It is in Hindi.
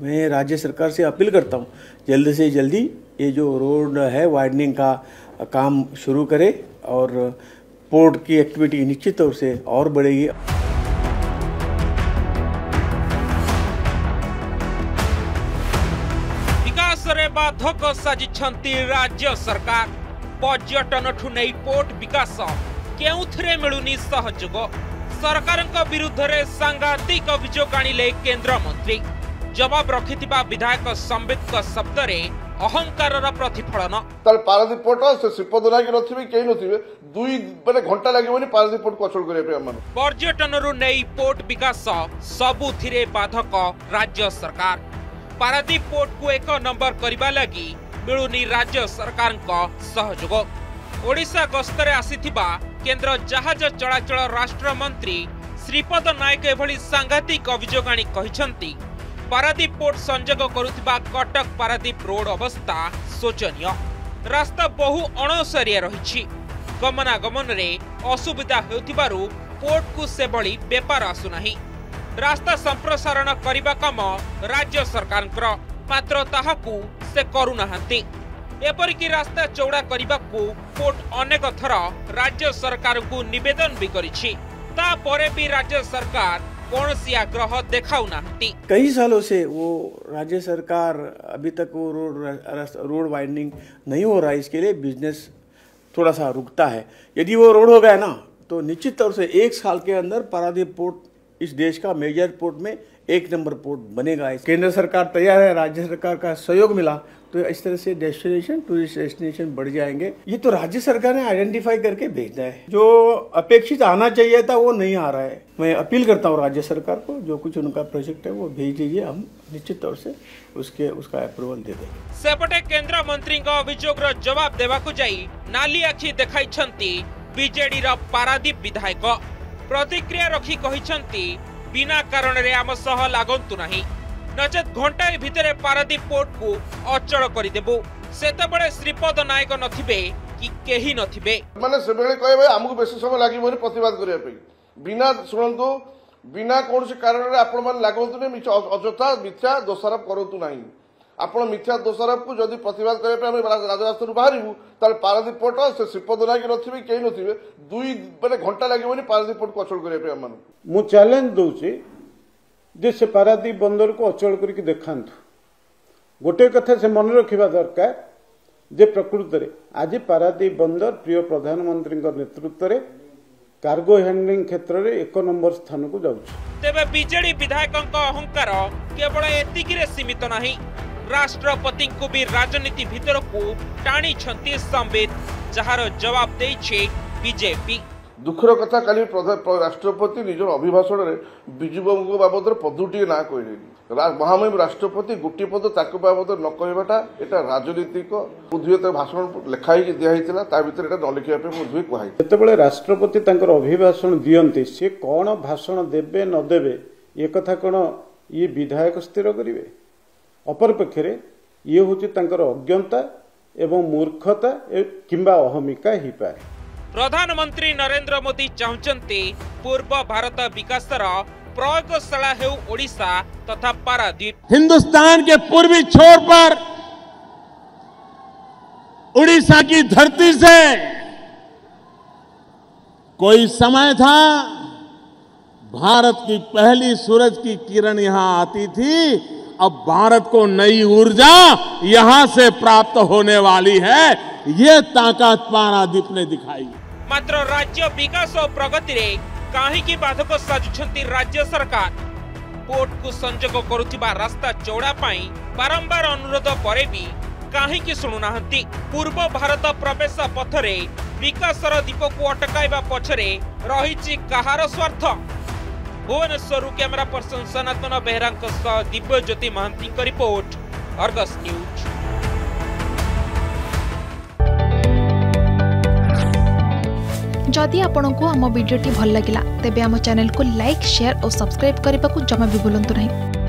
मैं राज्य सरकार से अपील करता हूँ जल्द से जल्दी ये जो रोड है वाइडनिंग का काम शुरू करे और पोर्ट की एक्टिविटी निश्चित तौर से और बढ़ेगी ବିକାଶରେ ବାଧକ ସାଜିଛନ୍ତି ରାଜ୍ୟ ସରକାର ପର୍ଯ୍ୟଟନଠୁ ନେଇ ପୋର୍ଟ ବିକାଶ କେଉଁଥିରେ ମିଳୁନି ସହଯୋଗ ସରକାରଙ୍କ ବିରୁଦ୍ଧରେ ସାଂଘାତିକ ଅଭିଯୋଗ ଆଣିଲେ କେନ୍ଦ୍ରମନ୍ତ୍ରୀ ଜବାବ ରଖିଥିବା ବିଧାୟକ ସମ୍ବିତଙ୍କ ଶବ୍ଦରେ ଅହଙ୍କାରର ପ୍ରତିଫଳନ। ତାହେଲେ ପାରାଦୀପ ପୋର୍ଟ ସେ ଶ୍ରୀପଦ ନାୟକ ନଥିବେ କେହି ନଥିବେ ଦୁଇ ମାନେ ଘଣ୍ଟା ଲାଗିବନି ପାରାଦୀପ ପୋର୍ଟକୁ ଅଚଳ କରିବା ପାଇଁ ଆମମାନଙ୍କୁ। ପର୍ଯ୍ୟଟନରୁ ନେଇ ପୋର୍ଟ ବିକାଶ ସବୁଥିରେ ବାଧକ ରାଜ୍ୟ ସରକାର। ପାରାଦୀପ ପୋର୍ଟକୁ ଏକ ନମ୍ବର କରିବା ଲାଗି ମିଳୁନି ରାଜ୍ୟ ସରକାରଙ୍କ ସହଯୋଗ। ଓଡ଼ିଶା ଗସ୍ତରେ ଆସିଥିବା କେନ୍ଦ୍ର ଜାହାଜ ଚଳାଚଳ ରାଷ୍ଟ୍ରମନ୍ତ୍ରୀ ଶ୍ରୀପଦ ନାୟକ ଏଭଳି ସାଂଘାତିକ ଅଭିଯୋଗ ଆଣି କହିଛନ୍ତି ପାରାଦୀପ ପୋର୍ଟ ସଂଯୋଗ କରୁଥିବା କଟକ ପାରାଦୀପ ରୋଡ ଅବସ୍ଥା ଶୋଚନୀୟ। ରାସ୍ତା ବହୁ ଅଣଓସାରିଆ ରହିଛି। ଗମନାଗମନରେ ଅସୁବିଧା ହେଉଥିବାରୁ ପୋର୍ଟକୁ ସେଭଳି ବେପାର ଆସୁନାହିଁ। ରାସ୍ତା ସମ୍ପ୍ରସାରଣ କରିବା କାମ ରାଜ୍ୟ ସରକାରଙ୍କର ମାତ୍ର ତାହାକୁ ସେ କରୁନାହାନ୍ତି। ଏପରିକି ରାସ୍ତା ଚଉଡ଼ା କରିବାକୁ କୋର୍ଟ ଅନେକ ଥର ରାଜ୍ୟ ସରକାରଙ୍କୁ ନିବେଦନ ବି କରିଛି। ତାପରେ ବି ରାଜ୍ୟ ସରକାର କୌଣସି ଆଗ୍ରହ ଦେଖାଉନାହାନ୍ତି कई सालों से वो राज्य सरकार अभी तक वो रोड रोड वाइडनिंग नहीं हो रहा है इसके लिए बिजनेस थोड़ा सा रुकता है यदि वो रोड हो गया ना तो निश्चित तौर से एक साल के अंदर पारादीप पोर्ट इस देश का मेजर पोर्ट में एक नंबर पोर्ट बनेगा केंद्र सरकार तैयार है राज्य सरकार का सहयोग मिला तो इस तरह से डेस्टिनेशन टूरिस्ट डेस्टिनेशन बढ़ जाएँगे। ये तो राज्य सरकार ने आइडेंटिफाई करके भेजा है। जो अपेक्षित आना चाहिए था वो नहीं आ रहा है। मैं अपील करता हूँ राज्य सरकार को जो कुछ उनका प्रोजेक्ट है वो भेज दीजिए। हम निश्चित तौर से उसके उसका अप्रूवल दे देंगे। सेपटे केंद्र मंत्री का अभियोग जवाब देवाक नाली आखि देखा बीजेडी पारादीप विधायक ପ୍ରତିକ୍ରିୟା ରଖି କହିଛନ୍ତି ବିନା କାରଣରେ ଆମ ସହ ଲାଗନ୍ତୁ ନାହିଁ। ନଚେତ୍ ଘଣ୍ଟାଏ ଭିତରେ ପାରାଦୀପ ପୋର୍ଟକୁ ଅଚଳ କରିଦେବୁ। ସେତେବେଳେ ଶ୍ରୀପଦ ନାୟକ ନଥିବେ କି କେହି ନଥିବେ। ମାନେ ସେଭଳି କହିବେ ଆମକୁ ବେଶୀ ସମୟ ଲାଗିବନି ପ୍ରତିବାଦ କରିବା ପାଇଁ। ବିନା ଶୁଣନ୍ତୁ ବିନା କୌଣସି କାରଣରେ ଆପଣମାନେ ଲାଗନ୍ତୁନି ମିଛ ଅଯଥା ମିଥ୍ୟା ଦୋଷାରୋପ କରନ୍ତୁ ନାହିଁ। ଆପଣ ମିଥ୍ୟା ଦୋଷାରୋପକୁ ଯଦି ପ୍ରତିବାଦ କରିବା ପାଇଁ ଆମେ ରାଜରାସ୍ତାରୁ ବାହାରିବୁ ତାହେଲେ ପାରାଦୀପ ପୋର୍ଟ ସେ ଶ୍ରୀପଦ ନାୟକ ନଥିବେ କେହି ନଥିବେ ଦୁଇ ମାନେ ଘଣ୍ଟା ଲାଗିବନି ପାରାଦୀପ ପୋର୍ଟକୁ ଅଚଳ କରିବା ପାଇଁ ଆମମାନଙ୍କୁ। ମୁଁ ଚ୍ୟାଲେଞ୍ଜ ଦଉଛି ଯେ ସେ ପାରାଦୀପ ବନ୍ଦରକୁ ଅଚଳ କରିକି ଦେଖାନ୍ତୁ। ଗୋଟିଏ କଥା ସେ ମନେ ରଖିବା ଦରକାର ଯେ ପ୍ରକୃତରେ ଆଜି ପାରାଦୀପ ବନ୍ଦର ପ୍ରିୟ ପ୍ରଧାନମନ୍ତ୍ରୀଙ୍କ ନେତୃତ୍ୱରେ କାର୍ଗୋ ହ୍ୟାଣ୍ଡଲିଂ କ୍ଷେତ୍ରରେ ଏକ ନମ୍ବର ସ୍ଥାନକୁ ଯାଉଛି। ତେବେ ବିଜେଡି ବିଧାୟକଙ୍କ ଅହଙ୍କାର କେବଳ ଏତିକିରେ ସୀମିତ ନାହିଁ। ରାଷ୍ଟ୍ରପତିଙ୍କୁ ବି ରାଜନୀତି ଭିତରକୁ ଟାଣିଛନ୍ତି ସମ୍ବିତ ଯାହାର ଜବାବ ଦେଇଛି ବିଜେପି ଦୁଃଖର କଥା କାଲି ପ୍ରଧା- ରାଷ୍ଟ୍ରପତି ନିଜର ଅଭିଭାଷଣରେ ବିଜୁବାବୁଙ୍କ ବାବଦରେ ପଦଟିଏ ନାଁ କହିଲେନି ରା- ମହାମହିମ ରାଷ୍ଟ୍ରପତି ଗୋଟିଏ ପଦ ତାଙ୍କ ବାବଦରେ ନ କହିବାଟା ଏଟା ରାଜନୀତିକ ବୋଧହୁଏ ତାଙ୍କ ଭାଷଣ ଲେଖା ହେଇକି ଦିଆହେଇଥିଲା ତା ଭିତରେ ଏଟା ନ ଲେଖିବା ପାଇଁ ବୋଧହୁଏ କୁହାହେଇଥିଲା ଯେତେବେଳେ ରାଷ୍ଟ୍ରପତି ତାଙ୍କର ଅଭିଭାଷଣ ଦିଅନ୍ତି ସେ କ'ଣ ଭାଷଣ ଦେବେ ନ ଦେବେ ଏ କଥା କ'ଣ ଇଏ ବିଧାୟକ ସ୍ଥିର କରିବେ? ଅପରପକ୍ଷରେ ଇଏ ହେଉଛି ତାଙ୍କର ଅଜ୍ଞତା ଏବଂ ମୂର୍ଖତା ଏ- କିମ୍ବା ଅହମିକା ହେଇପାରେ ପ୍ରଧାନମନ୍ତ୍ରୀ ନରେନ୍ଦ୍ର ମୋଦି ଚାହୁଁଛନ୍ତି ପୂର୍ବ ଭାରତ ବିକାଶର ପ୍ରୟୋଗଶାଳା ହେଉ ଓଡ଼ିଶା ତଥା ପାରାଦୀପ हिंदुस्तान के पूर्वी छोर पर उड़ीसा की धरती से कोई समय था भारत की पहली सूरज की किरण यहां आती थी अब भारत को नई ऊर्जा यहाँ से प्राप्त होने वाली है। ये ताकत पारादीप ने दिखाई। मात्र राज्य विकास और प्रगति रे कहीं बाधक साजुंट राज्य सरकार। पोर्ट को संजोग कर रास्ता चौड़ा बारंबार अनुरोध पर भी कहीं शुणुना पूर्व भारत प्रवेश पथरे विकास दीप को अटक पक्ष रही कहार स्वार्थ। ଭୁବନେଶ୍ୱରରୁ କ୍ୟାମେରା ପର୍ସନ ସନାତନ ବେହେରାଙ୍କ ସହ ଦିବ୍ୟଜ୍ୟୋତି ମହାନ୍ତିଙ୍କ ରିପୋର୍ଟ ଅର୍ଗସ୍ ନ୍ୟୁଜ୍ जदि आपंक आम भिडी भल लगा तेब आम चैनल को लाइक शेयर और सब्सक्राइब करने को जमा भी बुलां नहीं